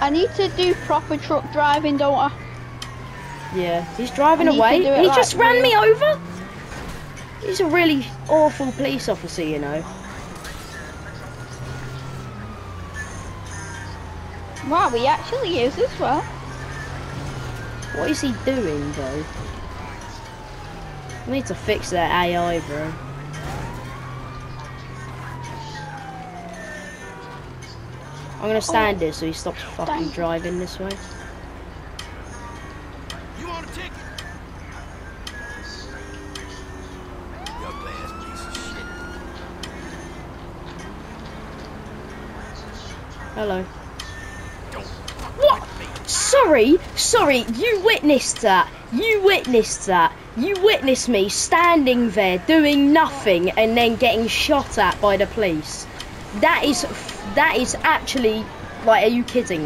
I need to do proper truck driving, don't I? Yeah, he's driving I need to away. He like just ran me over. He's a really awful police officer, you know. Wow, he actually is as well. What is he doing, though? I need to fix that AI, bro. I'm gonna oh. stand here so he stops fucking Oh, dang. driving this way. You want a ticket? You ugly ass piece of shit. Hello. Don't What? me. Sorry, sorry, you witnessed that. You witnessed that. You witnessed me standing there doing nothing and then getting shot at by the police. That is, that is actually, like, are you kidding me?